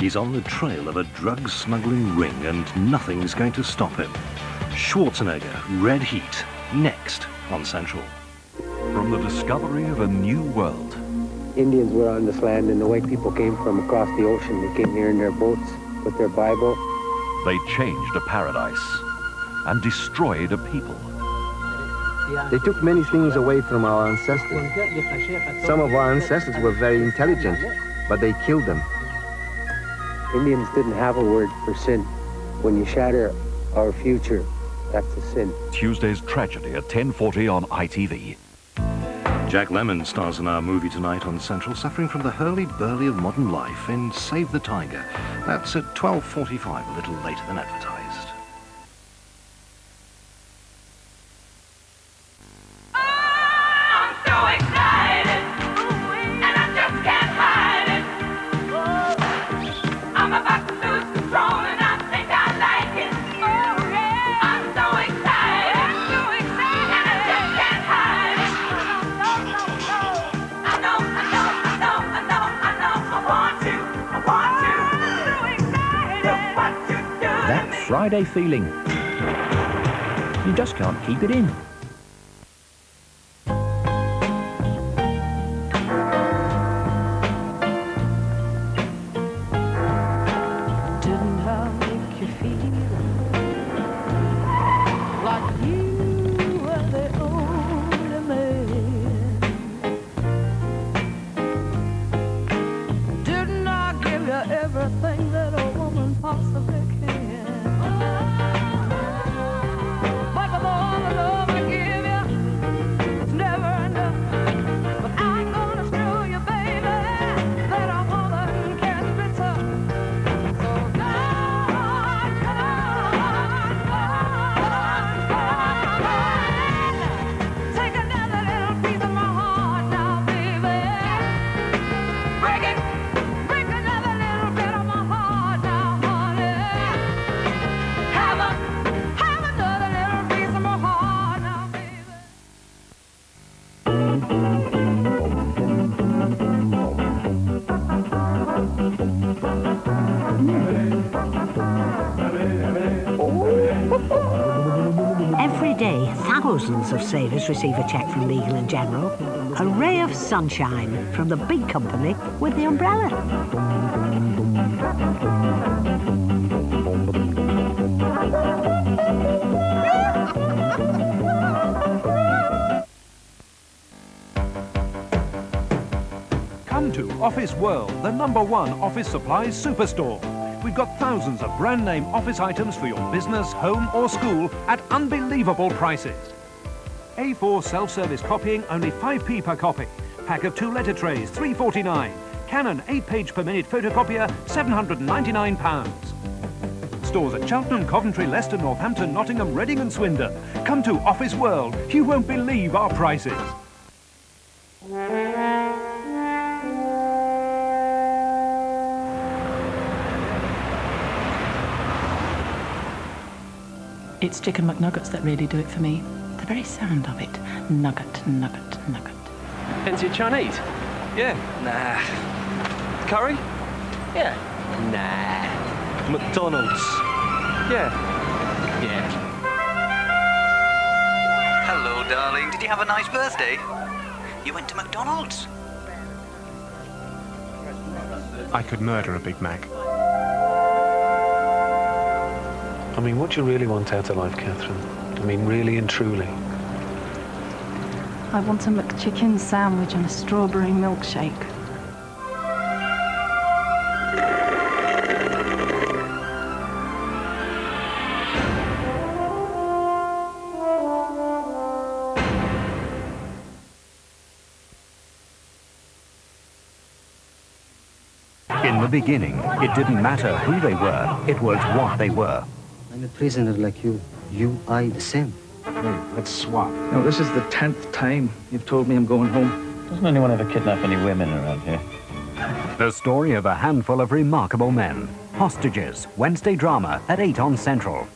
He's on the trail of a drug smuggling ring and nothing's going to stop him. Schwarzenegger, Red Heat, next on Central. From the discovery of a new world. Indians were on this land and the white people came from across the ocean. They came here in their boats with their Bible. They changed a paradise and destroyed a people. They took many things away from our ancestors. Some of our ancestors were very intelligent, but they killed them. Indians didn't have a word for sin. When you shatter our future, that's a sin. Tuesday's Tragedy at 10.40 on ITV. Jack Lemmon stars in our movie tonight on Central, suffering from the hurly-burly of modern life in Save the Tiger. That's at 12.45, a little later than advertised. Feeling. You just can't keep it in. Thousands of savers receive a cheque from Legal & General. A ray of sunshine from the big company with the umbrella. Come to Office World, the number one office supplies superstore. We've got thousands of brand name office items for your business, home or school at unbelievable prices. A4 self-service copying, only 5p per copy. Pack of two letter trays, 3.49. Canon 8-page per minute photocopier, £799. Stores at Cheltenham, Coventry, Leicester, Northampton, Nottingham, Reading and Swindon. Come to Office World. You won't believe our prices. It's chicken McNuggets that really do it for me very sound of it. Nugget, nugget, nugget. Fancy a Chinese? Yeah. Nah. Curry? Yeah. Nah. McDonald's? Yeah. Yeah. Hello, darling. Did you have a nice birthday? You went to McDonald's? I could murder a Big Mac. I mean, what do you really want out of life, Catherine? I mean, really and truly. I want a McChicken sandwich and a strawberry milkshake. In the beginning, it didn't matter who they were, it was what they were. I'm a prisoner like you. You, I, the same. Hey, let's swap. No, this is the tenth time you've told me I'm going home. Doesn't anyone ever kidnap any women around here? The story of a handful of remarkable men. Hostages, Wednesday drama at 8 on Central.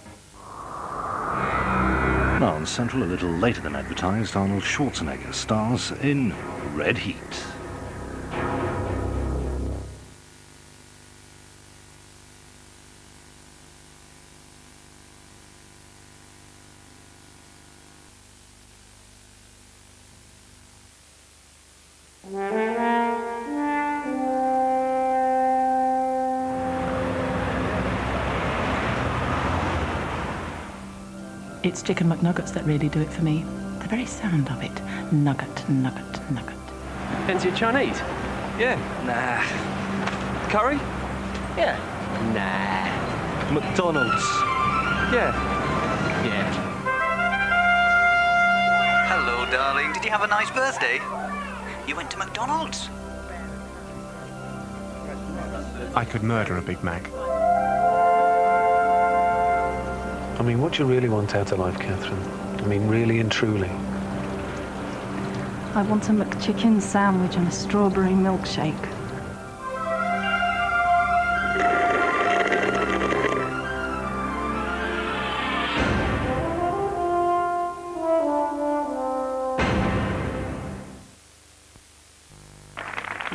Now on Central, a little later than advertised, Arnold Schwarzenegger stars in Red Heat. It's chicken McNuggets that really do it for me. The very sound of it. Nugget, nugget, nugget. Fancy a Chinese? Yeah. Nah. Curry? Yeah. Nah. McDonald's. Yeah. Yeah. Hello, darling. Did you have a nice birthday? You went to McDonald's. I could murder a Big Mac. I mean, what do you really want out of life, Catherine? I mean, really and truly. I want a McChicken sandwich and a strawberry milkshake.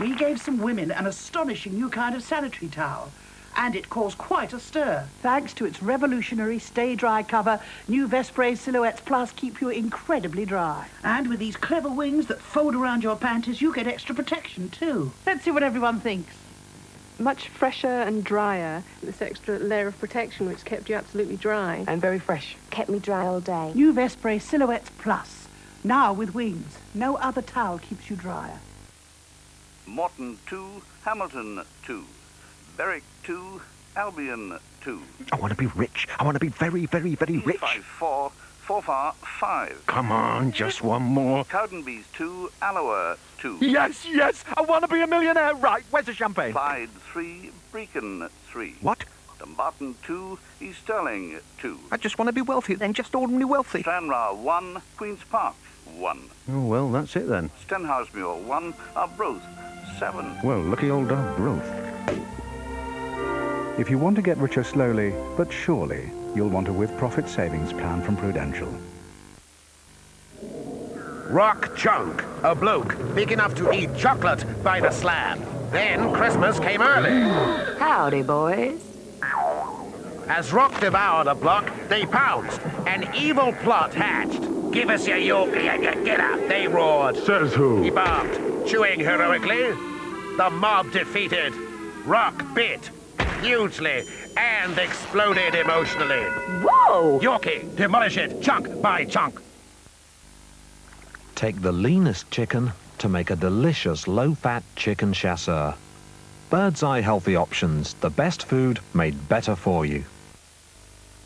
We gave some women an astonishing new kind of sanitary towel. And it caused quite a stir. Thanks to its revolutionary Stay Dry cover, new Vespre Silhouettes Plus keep you incredibly dry. And with these clever wings that fold around your panties, you get extra protection too. Let's see what everyone thinks. Much fresher and drier. This extra layer of protection which kept you absolutely dry. And very fresh. Kept me dry all day. New Vespre Silhouettes Plus. Now with wings. No other towel keeps you drier. Morton 2, Hamilton 2, Berwick 2, Albion 2. I want to be rich. I want to be very, very, very rich. 54, Forfar 5. Come on, just one more. Cowdenbeath 2, Alloa 2. Yes, yes, I want to be a millionaire. Right, where's the champagne? Clyde 3, Brechin 3. What? Dumbarton 2, East Stirling 2. I just want to be wealthy, then just ordinarily wealthy. Stranraer 1, Queen's Park 1. Oh, well, that's it then. Stenhousemuir 1, Arbroath 7. Well, lucky old Arbroath. If you want to get richer slowly, but surely, you'll want a with-profit savings plan from Prudential. Rock Chunk, a bloke big enough to eat chocolate by the slab. Then Christmas came early. Howdy, boys. As Rock devoured a block, they pounced. An evil plot hatched. Give us your yoke, get out, they roared. Says who? He barked, chewing heroically. The mob defeated. Rock bit, hugely, and exploded emotionally. Whoa! Yorkie, demolish it, chunk by chunk. Take the leanest chicken to make a delicious low-fat chicken chasseur. Bird's Eye Healthy Options, the best food made better for you.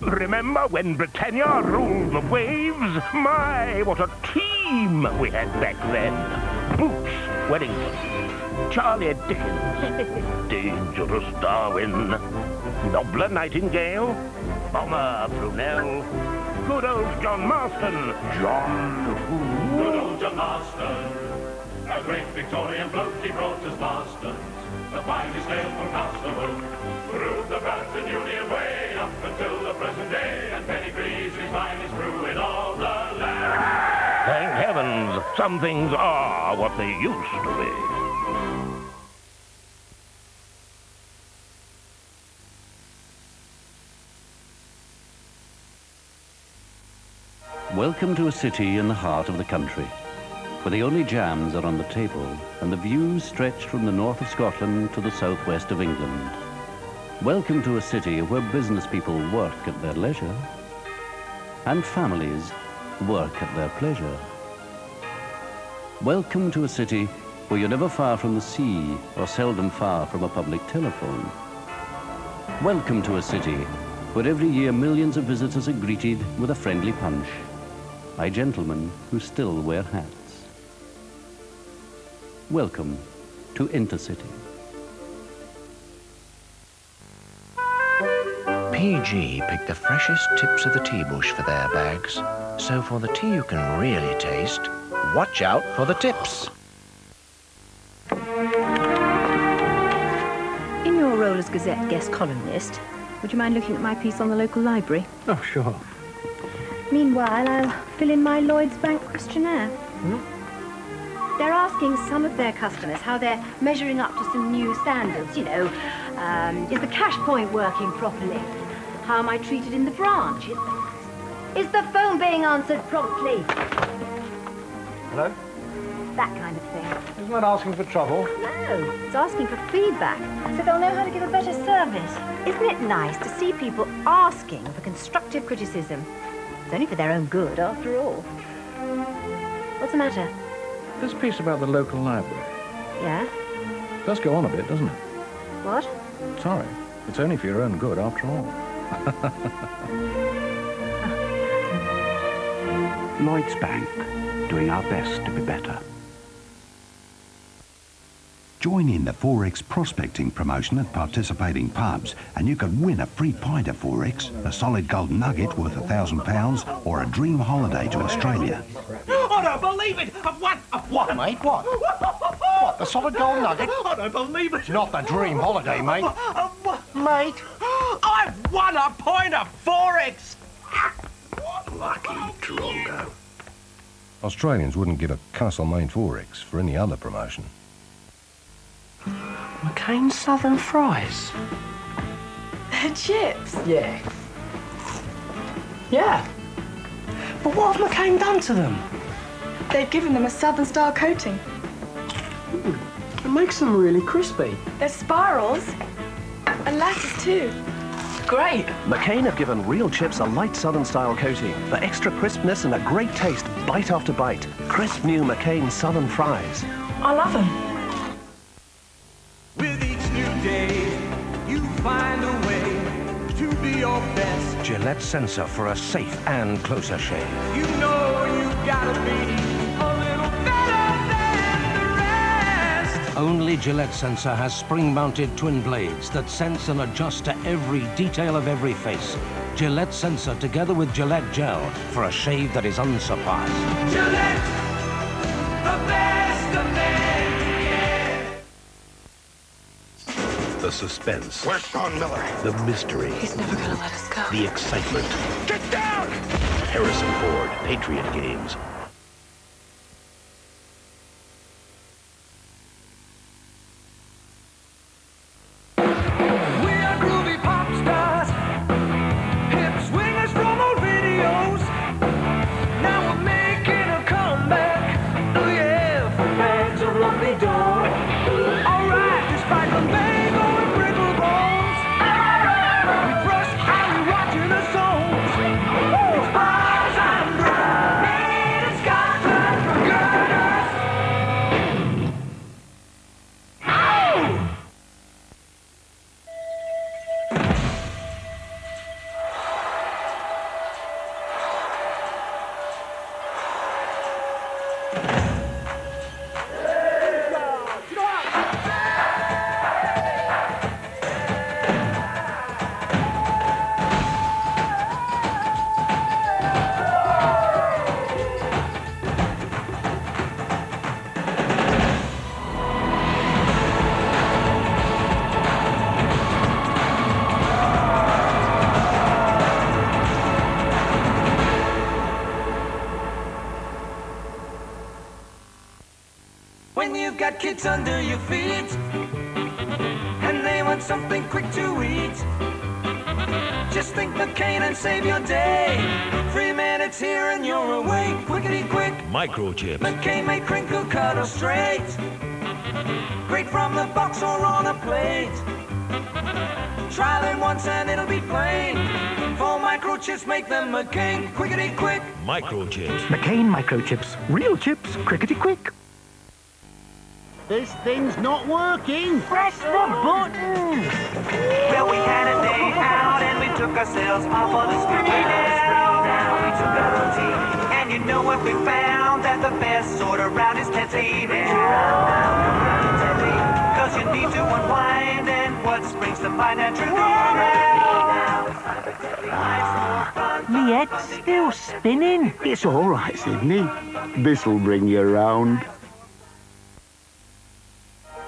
Remember when Britannia ruled the waves? My, what a team we had back then. Boots, Wellington, Charlie Dickens, Dangerous Darwin, Nobler Nightingale, Bomber Brunel, good old John Marston, John Who? Good old John Marston, a great Victorian bloke, he brought us Marston, the finest ale from Castlewood, brewed the Burton Union way up until the present day, and Pedigree's his finest brew in all the land. Thank heavens, some things are what they used to be. Welcome to a city in the heart of the country, where the only jams are on the table and the views stretch from the north of Scotland to the southwest of England. Welcome to a city where business people work at their leisure and families work at their pleasure. Welcome to a city where you're never far from the sea or seldom far from a public telephone. Welcome to a city where every year millions of visitors are greeted with a friendly punch by gentlemen who still wear hats. Welcome to Intercity. PG picked the freshest tips of the tea bush for their bags. So for the tea you can really taste, watch out for the tips. In your role as Gazette guest columnist, would you mind looking at my piece on the local library? Oh, sure. Meanwhile, I'll fill in my Lloyds Bank questionnaire. Hmm? They're asking some of their customers how they're measuring up to some new standards. You know, um, is the cash point working properly? How am I treated in the branch? Is, is the phone being answered promptly? Hello? That kind of thing. Isn't that asking for trouble? No, it's asking for feedback, so they'll know how to give a better service. Isn't it nice to see people asking for constructive criticism? It's only for their own good, after all. What's the matter? This piece about the local library Yeah? does go on a bit, doesn't it? What? Sorry. It's only for your own good, after all. Lloyds Bank, doing our best to be better. Join in the XXXX prospecting promotion at participating pubs and you could win a free pint of XXXX, a solid gold nugget worth a thousand pounds or a dream holiday to Australia. I don't believe it! I've won! I've won, mate, what? What, the solid gold nugget? I don't believe it! Not the dream holiday, mate. Mate, I've won a point of XXXX! Lucky drongo. Australians wouldn't give a Castlemaine XXXX for any other promotion. McCain Southern Fries. They're chips. Yeah. Yeah. But what have McCain done to them? They've given them a southern style coating. Hmm. It makes them really crispy. They're spirals. And lattice too. Great. McCain have given real chips a light southern style coating for extra crispness and a great taste bite after bite. Crisp new McCain Southern Fries. I love them. With each new day, you find a way to be your best. Gillette sensor for a safe and closer shave. You know you gotta be a little better than the rest. Only Gillette sensor has spring-mounted twin blades that sense and adjust to every detail of every face. Gillette sensor together with Gillette gel for a shave that is unsurpassed. Gillette, The suspense. Where's Sean Miller? The mystery. He's never gonna let us go. The excitement. Get down! Harrison Ford, Patriot Games. When you've got kids under your feet and they want something quick to eat, just think McCain and save your day. Three minutes here and you're awake, quickety quick. Microchips. McCain may crinkle, cut or straight. Great from the box or on a plate. Try them once and it'll be plain. For microchips, make them McCain, quickety quick. Microchips. McCain microchips. Real chips, crickety quick. This thing's not working. Press the button. Well, we had a day out and we took ourselves off of the street. Now we took a routine. And you know what we found? That the best sort of round is Teddy. Cause you need to unwind and what springs to mind naturally. Me head's still spinning. It's all right, Sydney. This'll bring you round.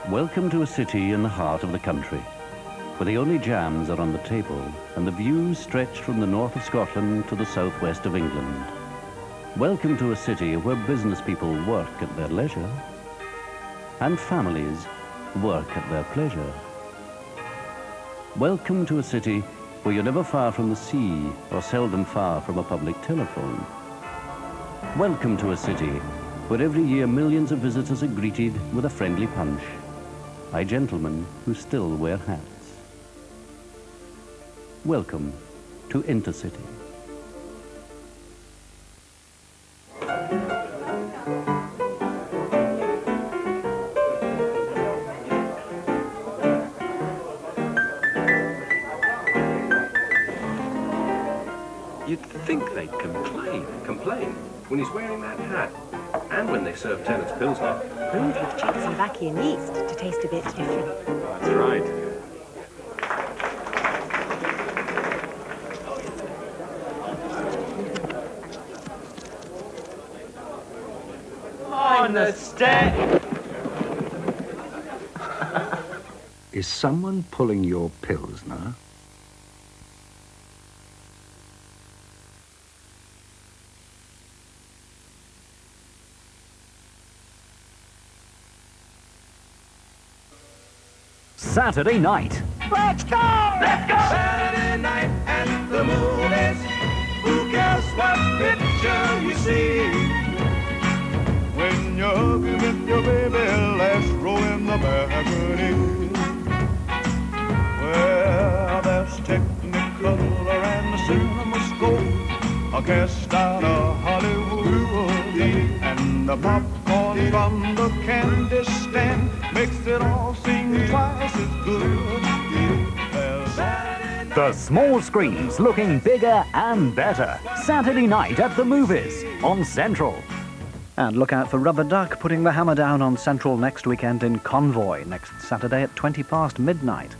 Welcome to a city in the heart of the country, where the only jams are on the table and the views stretch from the north of Scotland to the southwest of England. Welcome to a city where business people work at their leisure and families work at their pleasure. Welcome to a city where you're never far from the sea or seldom far from a public telephone. Welcome to a city where every year millions of visitors are greeted with a friendly punch by gentlemen who still wear hats. Welcome to Intercity. You'd think they'd complain. Complain? When he's wearing that hat. And when they serve Tennent's Pilsner. Brewed with Czechoslovakian yeast to taste a bit different. That's right. On the step. Is someone pulling your Pilsner? Saturday night. Let's go! Let's go! Saturday night at the movies. Who cares what picture you see? When you're hugging with your baby, let's roll in the balcony. Well, there's Technicolor and the cinema scope, a cast out of Hollywood, and the popcorn from the candy stand makes it all seem twice as good. The small screens looking bigger and better. Saturday night at the movies on Central. And look out for Rubber Duck putting the hammer down on Central next weekend in Convoy, next Saturday at 20 past midnight.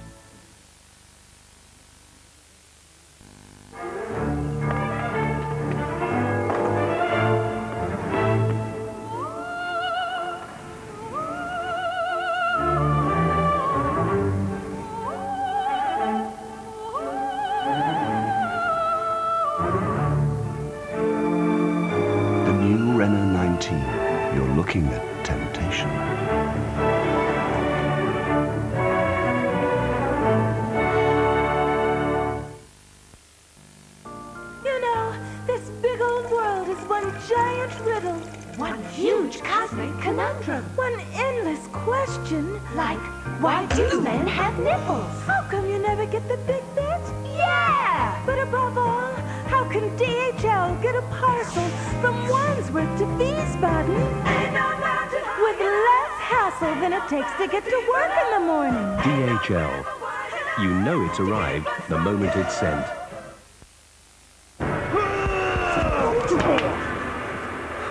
Giant riddle. One huge cosmic conundrum. One endless question. Like, why do men have nipples? How come you never get the big bit? Yeah! But above all, how can DHL get a parcel from Wandsworth to Wiesbaden with less hassle than it takes to get to work in the morning? DHL. You know it's arrived the moment it's sent.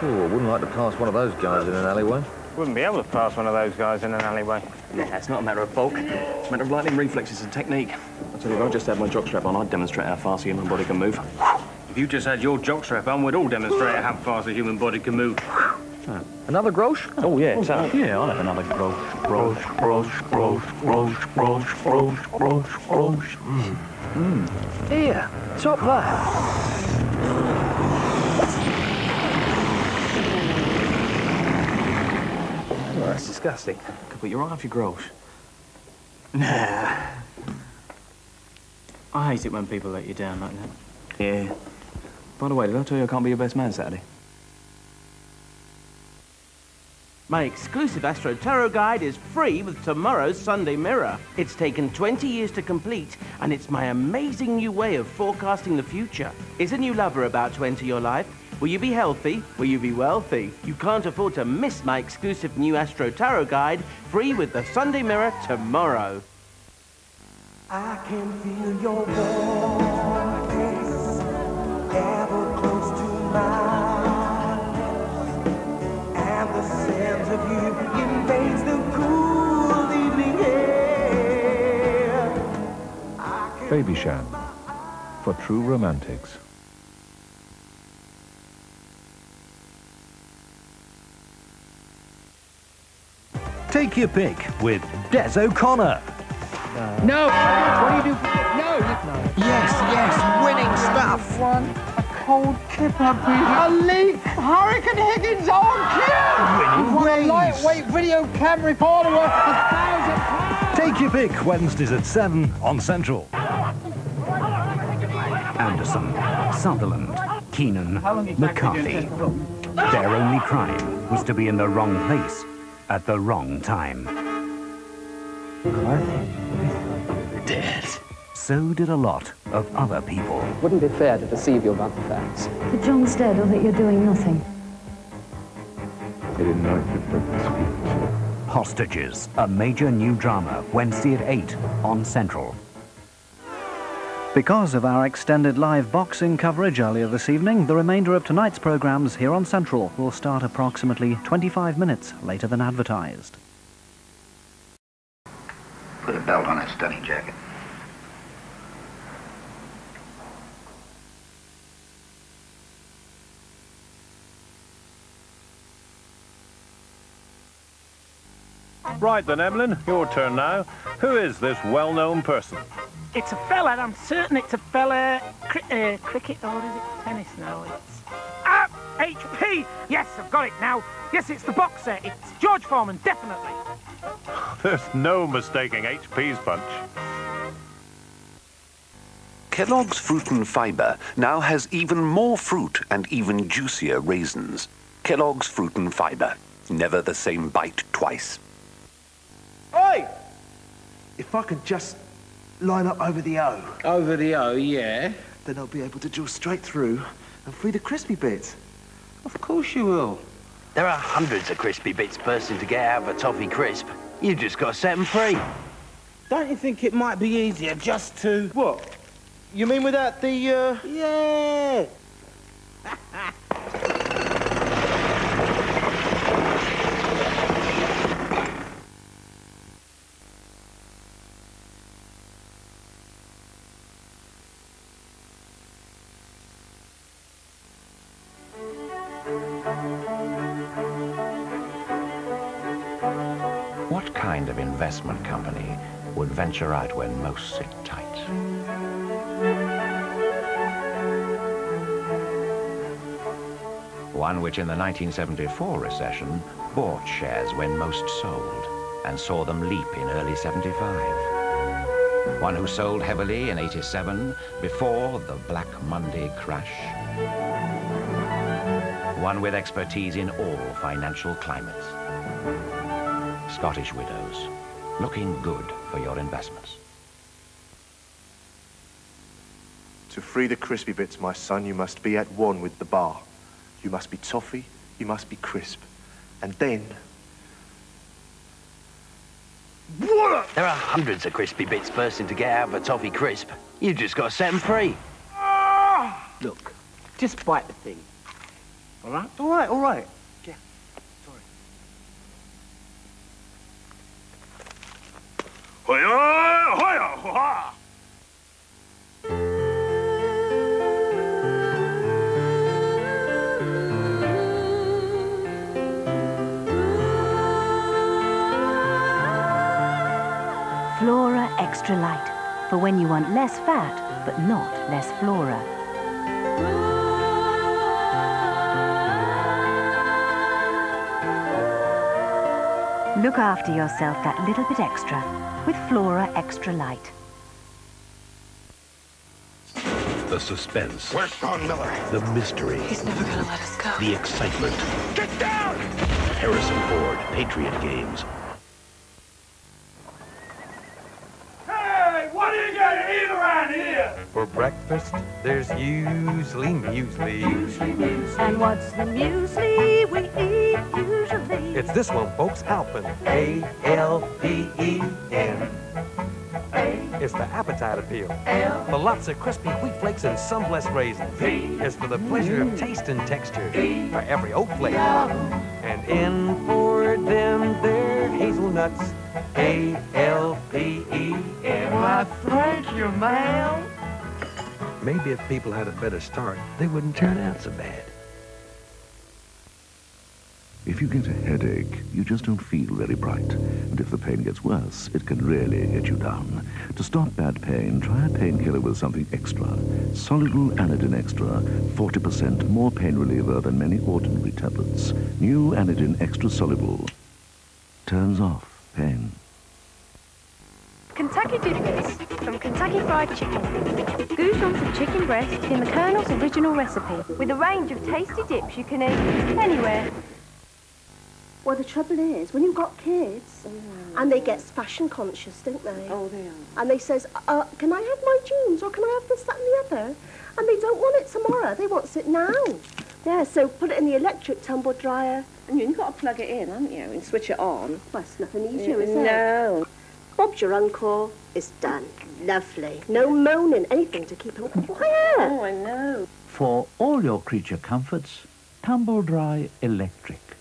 Oh, I wouldn't like to pass one of those guys in an alleyway. Wouldn't be able to pass one of those guys in an alleyway. Nah, it's not a matter of bulk. It's a matter of lightning reflexes and technique. I tell you, if I just had my jockstrap on, I'd demonstrate how fast a human body can move. If you just had your jockstrap on, we'd all demonstrate how fast a human body can move. Another Grolsch? Oh, yeah, Oh, so- yeah, I'll have another Grolsch. Grolsch, Grolsch, Grolsch, Grolsch, Grolsch, Grolsch, Grolsch, Grolsch. Mm. Here, top that. That's disgusting. Could put your eye off your Grolsch. Nah. I hate it when people let you down like that. Yeah. By the way, did I tell you I can't be your best man Saturday? My exclusive Astro Tarot Guide is free with tomorrow's Sunday Mirror. It's taken 20 years to complete, and it's my amazing new way of forecasting the future. Is a new lover about to enter your life? Will you be healthy? Will you be wealthy? You can't afford to miss my exclusive new Astro Tarot Guide, free with the Sunday Mirror tomorrow. I can feel your warm Baby For true romantics. Take your pick with Des O'Connor. No! What do you do? No! Yes, yes, winning stuff. One, a cold kipper, Peter. A leak! Hurricane Higgins on cue! Winning One waves. lightweight video cam reporter worth a thousand pounds! Take your pick Wednesdays at 7 on Central. Anderson, Sutherland, Keenan, McCarthy. Their only crime was to be in the wrong place at the wrong time. McCarthy? Dead. So did a lot of other people. Wouldn't be fair to deceive you about the facts. That John's dead, or that you're doing nothing. I didn't know it could break this week. Hostages, a major new drama, Wednesday at 8 on Central. Because of our extended live boxing coverage earlier this evening, the remainder of tonight's programmes here on Central will start approximately 25 minutes later than advertised. Put a belt on that stunning jacket. Right then, Emlyn, your turn now. Who is this well-known person? It's a fella, I'm certain it's a fella. Cri- uh, cricket, or is it tennis? No, it's. Ah! HP! Yes, I've got it now. Yes, it's the boxer. It's George Foreman, definitely. There's no mistaking HP's punch. Kellogg's Fruit and Fiber now has even more fruit and even juicier raisins. Kellogg's Fruit and Fiber. Never the same bite twice. Oi! If I could just line up over the O. Over the O, yeah? Then I'll be able to drill straight through and free the crispy bits. Of course you will. There are hundreds of crispy bits bursting to get out of a toffee crisp. You've just got to set them free. Don't you think it might be easier just to... What? You mean without the, uh... Yeah! Venture out when most sit tight? One which in the 1974 recession bought shares when most sold and saw them leap in early 75. One who sold heavily in 87 before the Black Monday crash. One with expertise in all financial climates. Scottish widows, looking good for your investments. To free the crispy bits, my son, you must be at one with the bar. You must be toffee, you must be crisp. And then... What There are hundreds of crispy bits bursting to get out of a toffee crisp. You've just got to set them free. Look, just bite the thing. All right? All right, all right. Flora Extra Light, for when you want less fat, but not less flora. Look after yourself that little bit extra with Flora Extra Light. The suspense. Where's Sean Miller? The mystery. He's never gonna let us go. The excitement. Get down! Harrison Ford, Patriot Games. Hey, what do you got to eat around here? For breakfast, there's usually muesli. And what's the muesli we eat usually? It's this one, folks, Alpen. A-L-P-E-N. It's the appetite appeal. L. For lots of crispy wheat flakes and some blessed raisins. V. It's for the pleasure of taste and texture. E. For every oat flake. And in for them, they're hazelnuts. A-L-P-E-N. Why, thank you, ma'am. Maybe if people had a better start, they wouldn't turn out so bad. If you get a headache, you just don't feel very bright. And if the pain gets worse, it can really get you down. To stop bad pain, try a painkiller with something extra. Soluble Anadin Extra, 40% more pain reliever than many ordinary tablets. New Anadin Extra Soluble. Turns off pain. Kentucky Dippers from Kentucky Fried Chicken. Goujons of chicken breast in the Colonel's original recipe with a range of tasty dips you can eat anywhere. Well, the trouble is, when you've got kids, and they get fashion conscious, don't they? Oh, they are. And they says, uh, can I have my jeans, or can I have this, that, and the other? And they don't want it tomorrow, they want it now. Yeah, so put it in the electric tumble dryer. And you've got to plug it in, haven't you, and switch it on. Well, it's nothing easier, is it? No. Bob's your uncle. It's done. Lovely. No moaning, anything to keep him quiet. Oh, I know. For all your creature comforts, Tumble Dry Electric.